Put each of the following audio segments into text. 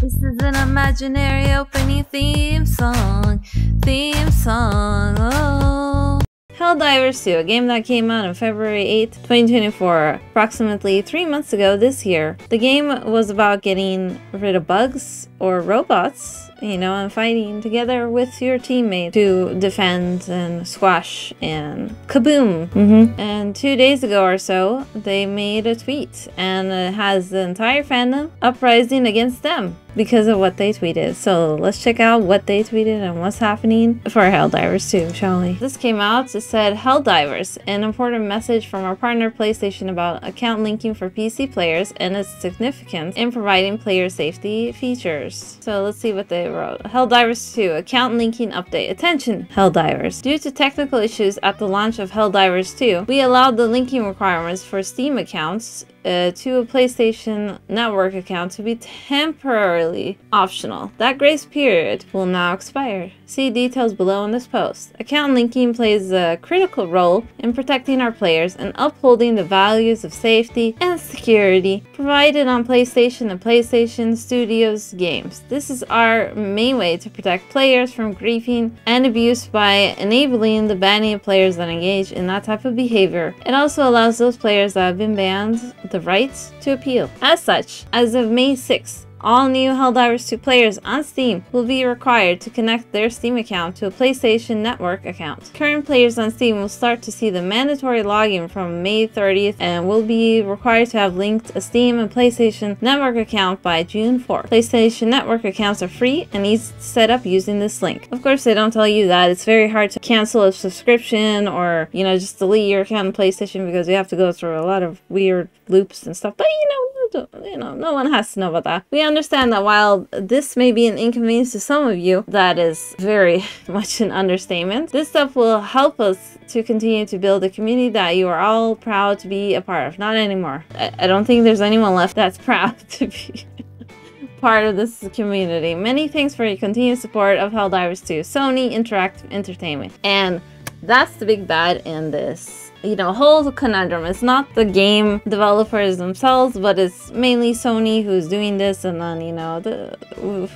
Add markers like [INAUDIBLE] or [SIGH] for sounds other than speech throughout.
This is an imaginary opening theme song. Theme song. Oh. Helldivers 2, a game that came out on February 8th, 2024, approximately three months ago this year. The game was about getting rid of bugs or robots you know, and fighting together with your teammate to defend and squash and kaboom. Mm-hmm. And two days ago or so, they made a tweet and it has the entire fandom uprising against them because of what they tweeted. So let's check out what they tweeted and what's happening for Helldivers 2, shall we? This came out, it said Helldivers, an important message from our partner PlayStation about account linking for PC players and its significance in providing player safety features. So let's see what they. Helldivers 2, account linking update. Attention, Helldivers. Due to technical issues at the launch of Helldivers 2, we allowed the linking requirements for Steam accounts uh, to a PlayStation Network account to be temporarily optional. That grace period will now expire. See details below in this post. Account linking plays a critical role in protecting our players and upholding the values of safety and security provided on PlayStation and PlayStation Studios games. This is our main way to protect players from griefing and abuse by enabling the banning of players that engage in that type of behavior. It also allows those players that have been banned the right to appeal. As such, as of May 6, all new Helldivers 2 players on Steam will be required to connect their Steam account to a PlayStation Network account. Current players on Steam will start to see the mandatory login from May 30th and will be required to have linked a Steam and PlayStation Network account by June 4th. PlayStation Network accounts are free and easy to set up using this link. Of course, they don't tell you that. It's very hard to cancel a subscription or, you know, just delete your account on PlayStation because you have to go through a lot of weird loops and stuff. But, you know, you know, no one has to know about that. We understand that while this may be an inconvenience to some of you, that is very [LAUGHS] much an understatement. This stuff will help us to continue to build a community that you are all proud to be a part of. Not anymore. I, I don't think there's anyone left that's [LAUGHS] proud to be [LAUGHS] part of this community. Many thanks for your continued support of Helldivers 2, Sony Interactive Entertainment. And that's the big bad in this you know, whole conundrum. It's not the game developers themselves, but it's mainly Sony who's doing this, and then you know, the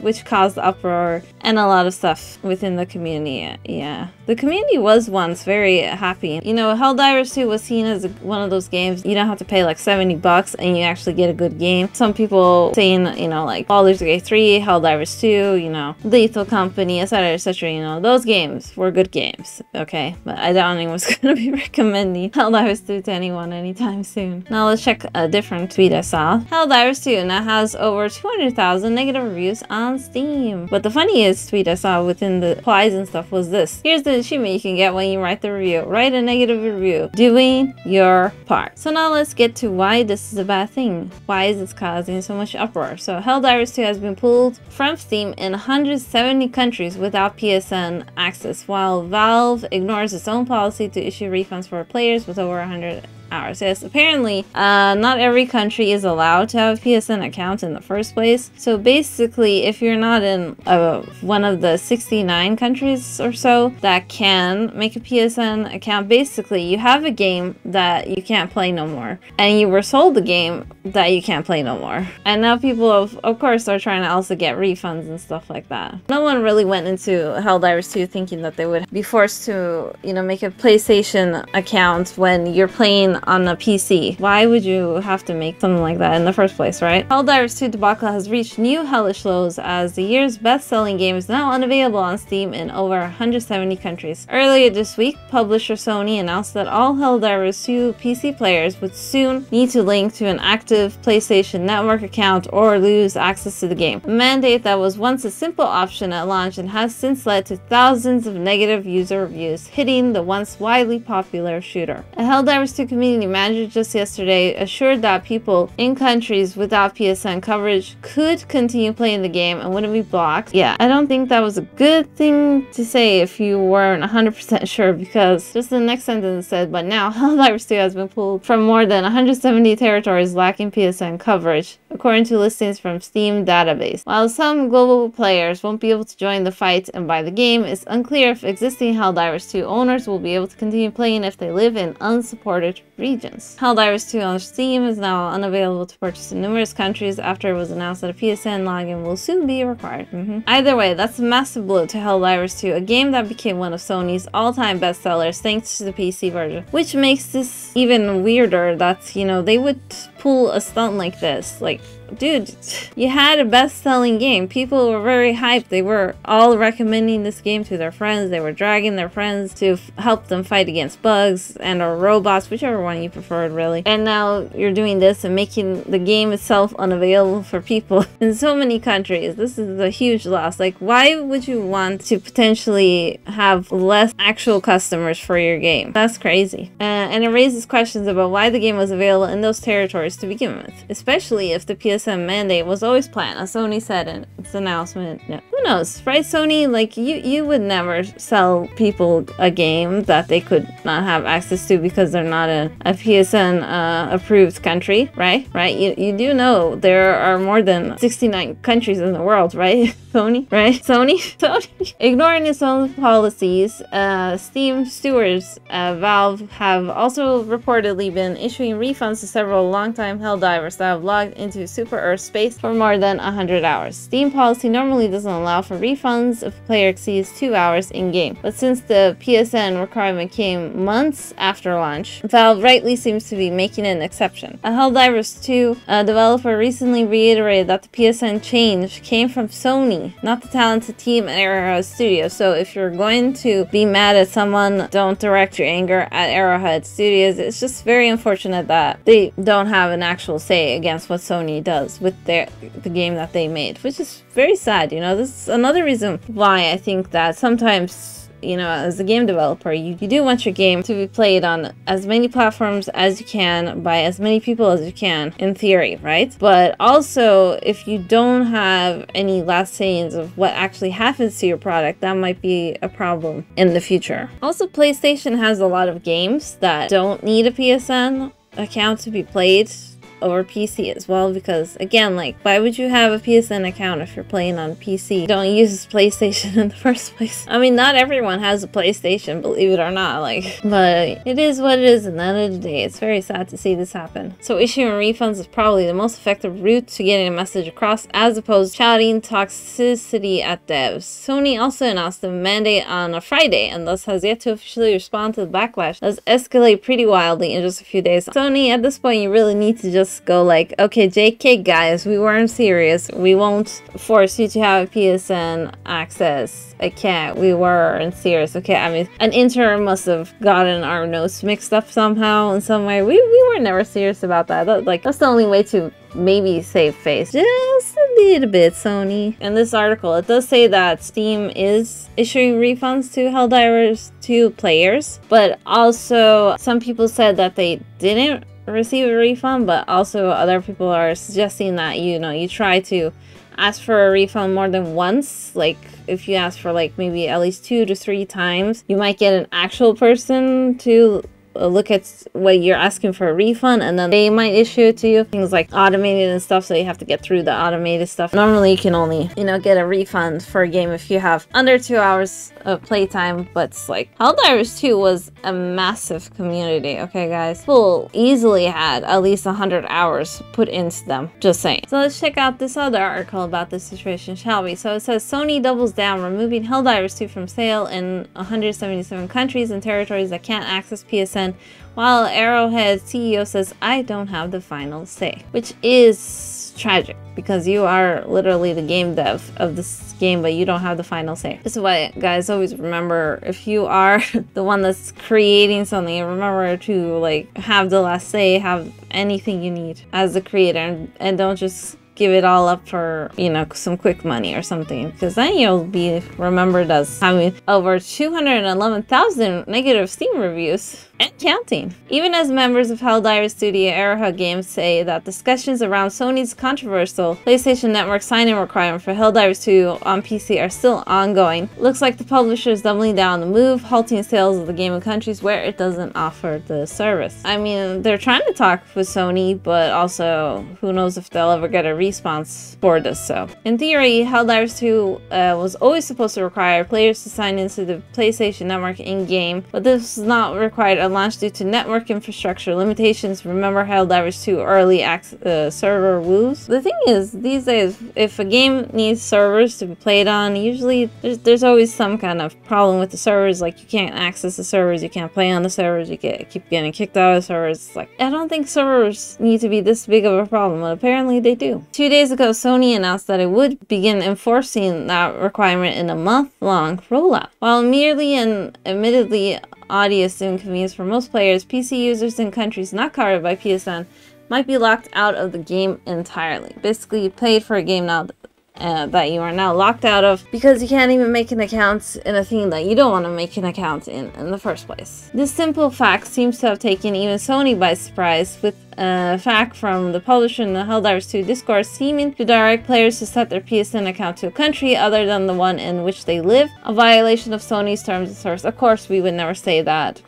which caused uproar and a lot of stuff within the community. Yeah, the community was once very happy. You know, Helldivers 2 was seen as one of those games you don't have to pay like 70 bucks and you actually get a good game. Some people saying, you know, like Baldur's Gate 3, Helldivers 2, you know, Lethal Company, etc., etc. You know, those games were good games. Okay, but I don't think was [LAUGHS] gonna be recommended any [LAUGHS] Helldivers 2 to anyone anytime soon. Now let's check a different tweet I saw. Helldivers 2 now has over 200,000 negative reviews on Steam. But the funniest tweet I saw within the replies and stuff was this. Here's the achievement you can get when you write the review. Write a negative review. Doing your part. So now let's get to why this is a bad thing. Why is this causing so much uproar? So Helldivers 2 has been pulled from Steam in 170 countries without PSN access, while Valve ignores its own policy to issue refunds for players players with over 100 Yes, apparently, uh, not every country is allowed to have a PSN account in the first place. So basically, if you're not in uh, one of the 69 countries or so that can make a PSN account, basically, you have a game that you can't play no more. And you were sold the game that you can't play no more. And now people, of, of course, are trying to also get refunds and stuff like that. No one really went into Helldivers 2 thinking that they would be forced to, you know, make a PlayStation account when you're playing on a PC. Why would you have to make something like that in the first place, right? Helldivers 2 debacle has reached new hellish lows as the year's best-selling game is now unavailable on Steam in over 170 countries. Earlier this week, publisher Sony announced that all Helldivers 2 PC players would soon need to link to an active PlayStation Network account or lose access to the game. A mandate that was once a simple option at launch and has since led to thousands of negative user reviews hitting the once widely popular shooter. A Helldivers 2 community community manager just yesterday assured that people in countries without PSN coverage could continue playing the game and wouldn't be blocked. Yeah, I don't think that was a good thing to say if you weren't 100% sure because just the next sentence said, but now [LAUGHS] Helldivers 2 has been pulled from more than 170 territories lacking PSN coverage according to listings from Steam database. While some global players won't be able to join the fight and buy the game, it's unclear if existing Helldivers 2 owners will be able to continue playing if they live in unsupported regions. Helldivers 2 on Steam is now unavailable to purchase in numerous countries after it was announced that a PSN login will soon be required. Mm -hmm. Either way, that's a massive blow to Helldivers 2, a game that became one of Sony's all-time bestsellers thanks to the PC version, which makes this even weirder that, you know, they would pull a stunt like this. Like, dude, you had a best-selling game. People were very hyped. They were all recommending this game to their friends. They were dragging their friends to help them fight against bugs and or robots, whichever one you preferred, really. And now you're doing this and making the game itself unavailable for people [LAUGHS] in so many countries. This is a huge loss. Like, why would you want to potentially have less actual customers for your game? That's crazy. Uh, and it raises questions about why the game was available in those territories to begin with, especially if the PS PSN mandate was always planned, as Sony said in its announcement. No. Who knows, right, Sony? Like, you, you would never sell people a game that they could not have access to because they're not a, a PSN uh, approved country, right? Right? You, you do know there are more than 69 countries in the world, right? [LAUGHS] Sony, right? Sony? [LAUGHS] Sony? Ignoring its own policies, uh, Steam stewards, uh, Valve, have also reportedly been issuing refunds to several longtime Helldivers that have logged into Super for Earth space for more than 100 hours. Steam policy normally doesn't allow for refunds if a player exceeds 2 hours in-game, but since the PSN requirement came months after launch, Valve rightly seems to be making an exception. A Helldivers 2 a developer recently reiterated that the PSN change came from Sony, not the talented team at Arrowhead Studios, so if you're going to be mad at someone, don't direct your anger at Arrowhead Studios. It's just very unfortunate that they don't have an actual say against what Sony does does with their the game that they made, which is very sad. You know, this is another reason why I think that sometimes you know, as a game developer, you, you do want your game to be played on as many platforms as you can by as many people as you can, in theory, right? But also, if you don't have any last sayings of what actually happens to your product, that might be a problem in the future. Also, PlayStation has a lot of games that don't need a PSN account to be played over PC as well because again like why would you have a PSN account if you're playing on PC? Don't use [LAUGHS] PlayStation in the first place. I mean not everyone has a PlayStation believe it or not like [LAUGHS] but it is what it is and the end of the day it's very sad to see this happen. So issuing refunds is probably the most effective route to getting a message across as opposed to shouting toxicity at devs. Sony also announced the mandate on a Friday and thus has yet to officially respond to the backlash that's escalated pretty wildly in just a few days. Sony at this point you really need to just just go like, okay, JK guys, we weren't serious. We won't force you to have a PSN access account. We weren't serious. Okay, I mean, an intern must have gotten our notes mixed up somehow in some way. We, we were never serious about that. that. Like, that's the only way to maybe save face. Just a little bit, Sony. In this article, it does say that Steam is issuing refunds to Helldivers 2 players, but also some people said that they didn't receive a refund, but also other people are suggesting that, you know, you try to ask for a refund more than once. Like, if you ask for like maybe at least two to three times, you might get an actual person to Uh, look at what you're asking for a refund and then they might issue it to you. Things like automated and stuff, so you have to get through the automated stuff. Normally you can only, you know, get a refund for a game if you have under two hours of playtime, but like Helldivers 2 was a massive community, okay guys? People easily had at least 100 hours put into them, just saying. So let's check out this other article about this situation, shall we? So it says Sony doubles down, removing Helldivers 2 from sale in 177 countries and territories that can't access PSN while Arrowhead CEO says, I don't have the final say, which is tragic because you are literally the game dev of this game, but you don't have the final say. This is why, guys, always remember if you are [LAUGHS] the one that's creating something, remember to like have the last say, have anything you need as a creator, and, and don't just give it all up for, you know, some quick money or something. Because then you'll be remembered as having over 211,000 negative Steam reviews and counting. Even as members of Helldivers Studio Arrowhead Games say that discussions around Sony's controversial PlayStation Network sign-in requirement for Helldivers 2 on PC are still ongoing, looks like the publisher is doubling down on the move, halting sales of the game in countries where it doesn't offer the service. I mean, they're trying to talk with Sony, but also who knows if they'll ever get a response for this. So, in theory, Helldivers 2 uh, was always supposed to require players to sign into the PlayStation Network in-game, but this was not required at launch due to network infrastructure limitations. Remember Helldivers 2 early uh, server woos? The thing is, these days, if a game needs servers to be played on, usually there's, there's always some kind of problem with the servers, like you can't access the servers, you can't play on the servers, you get keep getting kicked out of servers. Like, I don't think servers need to be this big of a problem, but apparently they do. Two days ago, Sony announced that it would begin enforcing that requirement in a month-long rollout. While merely and admittedly obvious inconvenience for most players, PC users in countries not covered by PSN might be locked out of the game entirely. Basically, you paid for a game now uh, that you are now locked out of because you can't even make an account in a thing that you don't want to make an account in in the first place. This simple fact seems to have taken even Sony by surprise with a fact from the publisher in the Helldivers 2 Discord seeming to direct players to set their PSN account to a country other than the one in which they live, a violation of Sony's terms of service. Of course, we would never say that.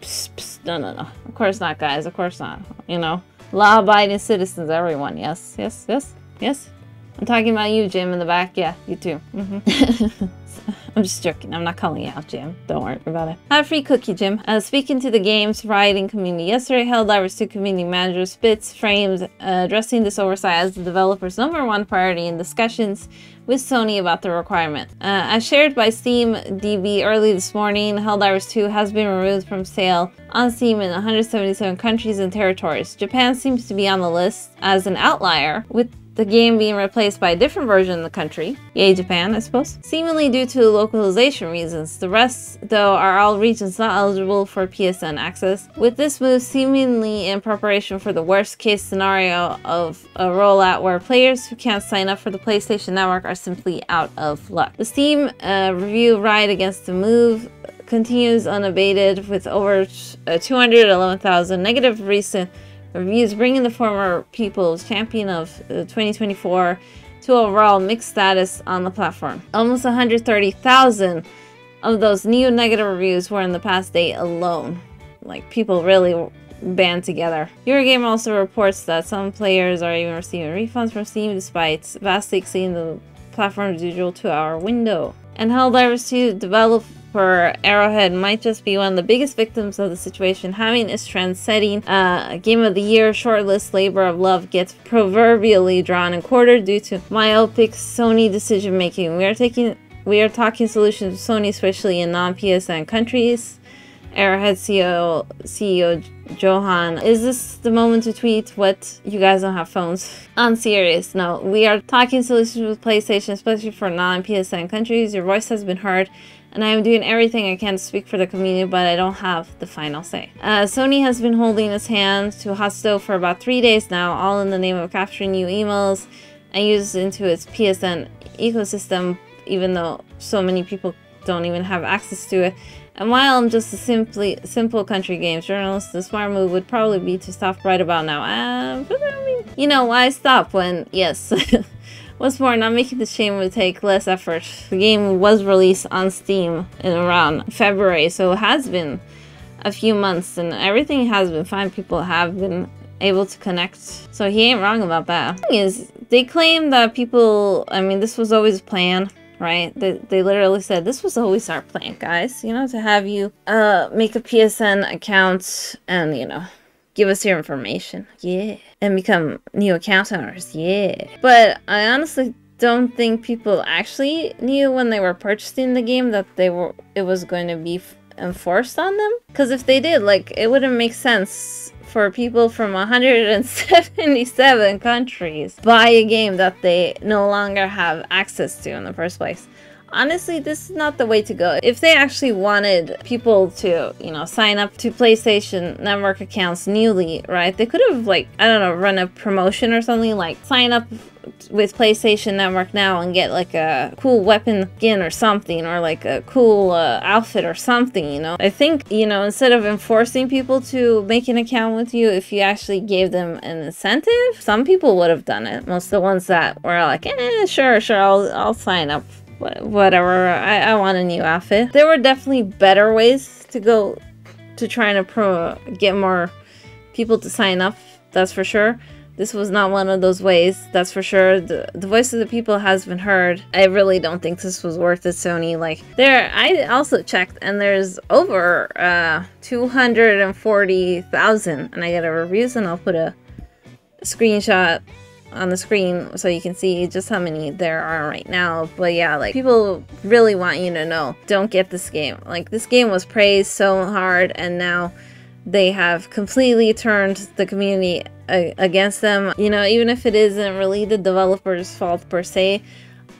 Psst, psst, no, no, no. Of course not, guys. Of course not. You know, law-abiding citizens, everyone. Yes, yes, yes, yes. I'm talking about you, Jim, in the back. Yeah, you too. Mm -hmm. [LAUGHS] [LAUGHS] I'm just joking. I'm not calling you out, Jim. Don't worry about it. Have a free cookie, Jim. Uh, speaking to the game's writing community yesterday, Helldivers 2 community manager Spitz framed uh, addressing this oversight as the developer's number one priority in discussions with Sony about the requirement. Uh, as shared by Steam DB early this morning, Helldivers 2 has been removed from sale on Steam in 177 countries and territories. Japan seems to be on the list as an outlier, with the game being replaced by a different version in the country. Yay, Japan, I suppose. Seemingly due to localization reasons. The rest, though, are all regions not eligible for PSN access. With this move seemingly in preparation for the worst case scenario of a rollout where players who can't sign up for the PlayStation Network are simply out of luck. The Steam uh, review riot against the move continues unabated with over uh, 211,000 negative recent Reviews bringing the former People's Champion of uh, 2024 to overall mixed status on the platform. Almost 130,000 of those new negative reviews were in the past day alone. Like, people really band together. Eurogamer also reports that some players are even receiving refunds from Steam despite vastly exceeding the platform's usual two-hour window. And Helldivers 2 develop for Arrowhead might just be one of the biggest victims of the situation, having its trend-setting uh, Game of the Year shortlist labor of love gets proverbially drawn and quartered due to myopic Sony decision-making. We are taking we are talking solutions with Sony, especially in non-PSN countries. Arrowhead CEO, CEO Johan, is this the moment to tweet what you guys don't have phones? [LAUGHS] I'm serious. No, we are talking solutions with PlayStation, especially for non-PSN countries. Your voice has been heard and I am doing everything I can to speak for the community, but I don't have the final say. Uh, Sony has been holding his hand to Hasto for about three days now, all in the name of capturing new emails and use into its PSN ecosystem, even though so many people don't even have access to it. And while I'm just a simply simple country games journalist, the smart move would probably be to stop right about now. Uh, but I mean, you know, why stop when, yes, [LAUGHS] What's more, not making this game would take less effort. The game was released on Steam in around February, so it has been a few months and everything has been fine. People have been able to connect. So he ain't wrong about that. The thing is, they claim that people, I mean, this was always a plan, right? They, they literally said, this was always our plan, guys, you know, to have you uh, make a PSN account and, you know, give us your information. Yeah. And become new account owners. Yeah. But I honestly don't think people actually knew when they were purchasing the game that they were it was going to be enforced on them. Because if they did, like, it wouldn't make sense for people from 177 countries buy a game that they no longer have access to in the first place. Honestly, this is not the way to go. If they actually wanted people to, you know, sign up to PlayStation Network accounts newly, right, they could have, like, I don't know, run a promotion or something, like, sign up with PlayStation Network now and get like a cool weapon skin or something, or like a cool uh, outfit or something, you know? I think, you know, instead of enforcing people to make an account with you, if you actually gave them an incentive, some people would have done it. Most of the ones that were like, eh, sure, sure, I'll, I'll sign up. Whatever, I, I want a new outfit. There were definitely better ways to go to trying to pro get more people to sign up, that's for sure. This was not one of those ways, that's for sure. The, the voice of the people has been heard. I really don't think this was worth it, Sony. Like, there, I also checked, and there's over uh, 240,000, and I get a reviews, and I'll put a screenshot on the screen so you can see just how many there are right now. But yeah, like people really want you to know, don't get this game. Like this game was praised so hard and now they have completely turned the community against them. You know, even if it isn't really the developer's fault per se,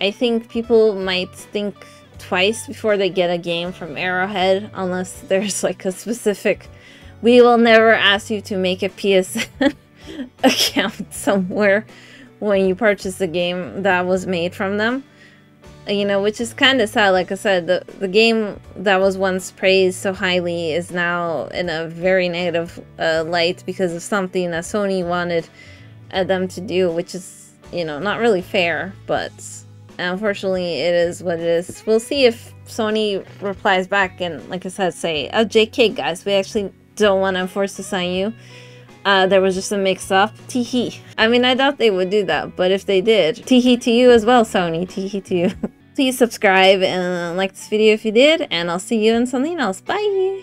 I think people might think twice before they get a game from Arrowhead unless there's like a specific we will never ask you to make a PSN [LAUGHS] [LAUGHS] account somewhere when you purchase a game that was made from them you know, which is kind of sad. Like I said, the, the game that was once praised so highly is now in a very negative uh, light because of something that Sony wanted uh, them to do, which is, you know, not really fair, but unfortunately it is what it is. We'll see if Sony replies back and, like I said, say, oh, JK, guys, we actually don't want to enforce this on you. Uh, there was just a mix-up. Teehee. I mean, I doubt they would do that, but if they did, teehee to you as well, Sony. Teehee to you. [LAUGHS] Please subscribe and like this video if you did, and I'll see you in something else. Bye!